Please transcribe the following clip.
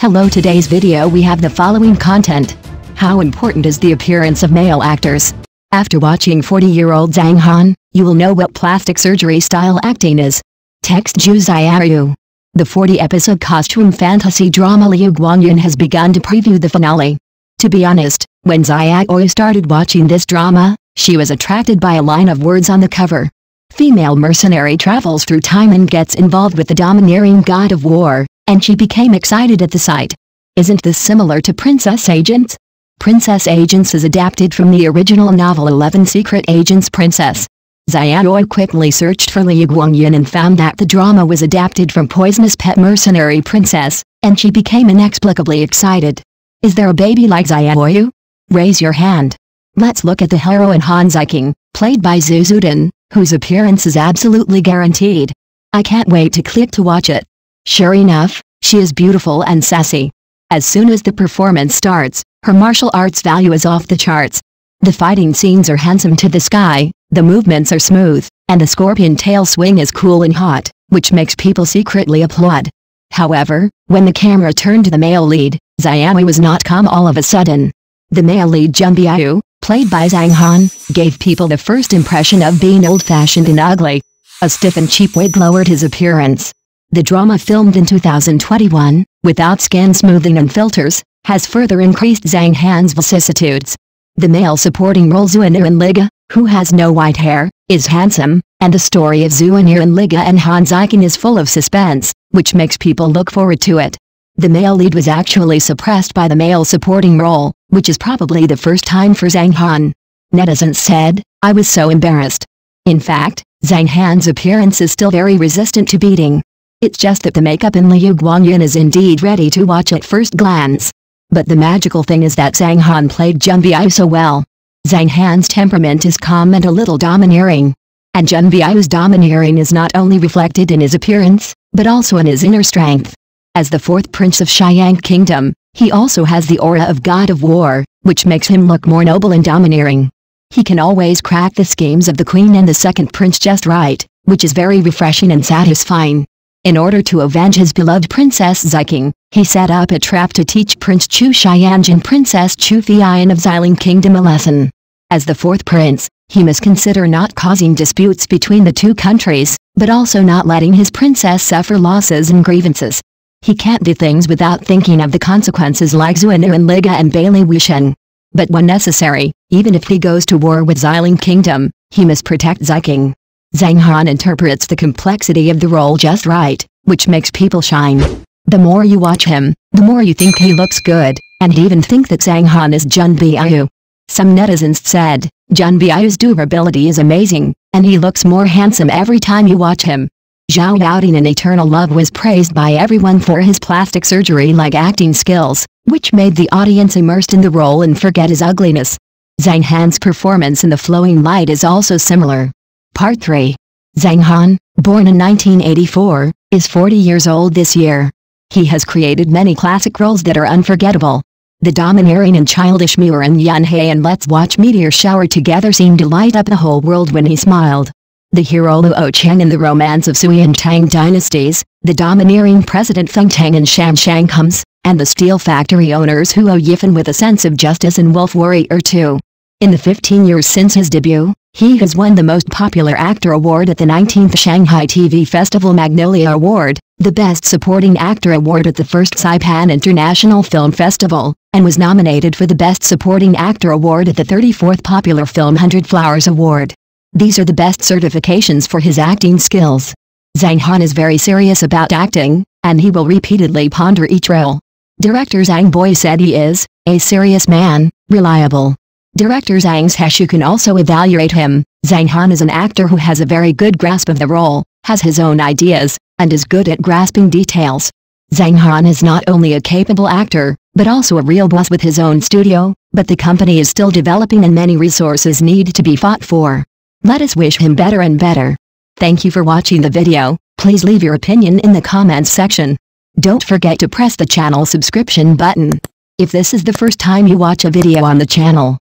Hello today's video we have the following content. How important is the appearance of male actors? After watching 40-year-old Zhang Han, you will know what plastic surgery style acting is. Text Ju Xiaoyu. The 40-episode costume fantasy drama Liu Guangyun has begun to preview the finale. To be honest, when Xiaoyu started watching this drama, she was attracted by a line of words on the cover. Female mercenary travels through time and gets involved with the domineering god of war, and she became excited at the sight. Isn't this similar to Princess Agents? Princess Agents is adapted from the original novel 11 Secret Agents Princess. Xiaoyu quickly searched for Liu Guangyun and found that the drama was adapted from Poisonous Pet Mercenary Princess, and she became inexplicably excited. Is there a baby like Xiaoyu? Raise your hand. Let's look at the heroine Han Ziking, played by Zhu Xudan, whose appearance is absolutely guaranteed. I can't wait to click to watch it. Sure enough, she is beautiful and sassy. As soon as the performance starts, her martial arts value is off the charts. The fighting scenes are handsome to the sky, the movements are smooth, and the scorpion tail swing is cool and hot, which makes people secretly applaud. However, when the camera turned to the male lead, Xiaoyu was not calm all of a sudden. The male lead Jun Biao, played by Zhang Han, gave people the first impression of being old-fashioned and ugly. A stiff and cheap wig lowered his appearance. The drama filmed in 2021, without skin smoothing and filters, has further increased Zhang Han's vicissitudes. The male supporting role Zuinu Liga, who has no white hair, is handsome, and the story of Zuinu Liga and Han Ziking is full of suspense, which makes people look forward to it. The male lead was actually suppressed by the male supporting role, which is probably the first time for Zhang Han. Netizens said, I was so embarrassed. In fact, Zhang Han's appearance is still very resistant to beating. It's just that the makeup in Liu Guangyun is indeed ready to watch at first glance. But the magical thing is that Zhang Han played Jun Biao so well. Zhang Han's temperament is calm and a little domineering. And Jun Biao's domineering is not only reflected in his appearance, but also in his inner strength. As the fourth prince of Xiang Kingdom, he also has the aura of God of War, which makes him look more noble and domineering. He can always crack the schemes of the queen and the second prince just right, which is very refreshing and satisfying. In order to avenge his beloved Princess Ziking, he set up a trap to teach Prince Chu Xiang and Princess Chu Fian of Xiling Kingdom a lesson. As the fourth prince, he must consider not causing disputes between the two countries, but also not letting his princess suffer losses and grievances. He can't do things without thinking of the consequences like Zuinu Liga and Bailey Wuxian. But when necessary, even if he goes to war with Xiling Kingdom, he must protect Ziking. Zhang Han interprets the complexity of the role just right, which makes people shine. The more you watch him, the more you think he looks good, and even think that Zhang Han is Jun Biao. Some netizens said, Jun Biao's durability is amazing, and he looks more handsome every time you watch him. Zhao Youting in Eternal Love was praised by everyone for his plastic surgery-like acting skills, which made the audience immersed in the role and forget his ugliness. Zhang Han's performance in The Flowing Light is also similar. Part 3. Zhang Han, born in 1984, is 40 years old this year. He has created many classic roles that are unforgettable. The domineering and childish Murong Yunhai and Let's Watch Meteor Shower together seemed to light up the whole world when he smiled. The hero Luo Cheng in the romance of Sui and Tang dynasties, the domineering president Feng Teng and Shanshan comes, and the steel factory owners Huo Yifan with a sense of justice and Wolf Warrior 2. In the 15 years since his debut, he has won the Most Popular Actor Award at the 19th Shanghai TV Festival Magnolia Award, the Best Supporting Actor Award at the first Saipan International Film Festival, and was nominated for the Best Supporting Actor Award at the 34th Popular Film 100 Flowers Award. These are the best certifications for his acting skills. Zhang Han is very serious about acting, and he will repeatedly ponder each role. Director Zhang Boy said he is, a serious man, reliable. Director Zhang Heshu can also evaluate him. Zhang Han is an actor who has a very good grasp of the role, has his own ideas, and is good at grasping details. Zhang Han is not only a capable actor, but also a real boss with his own studio, but the company is still developing and many resources need to be fought for. Let us wish him better and better. Thank you for watching the video, please leave your opinion in the comments section. Don't forget to press the channel subscription button. If this is the first time you watch a video on the channel,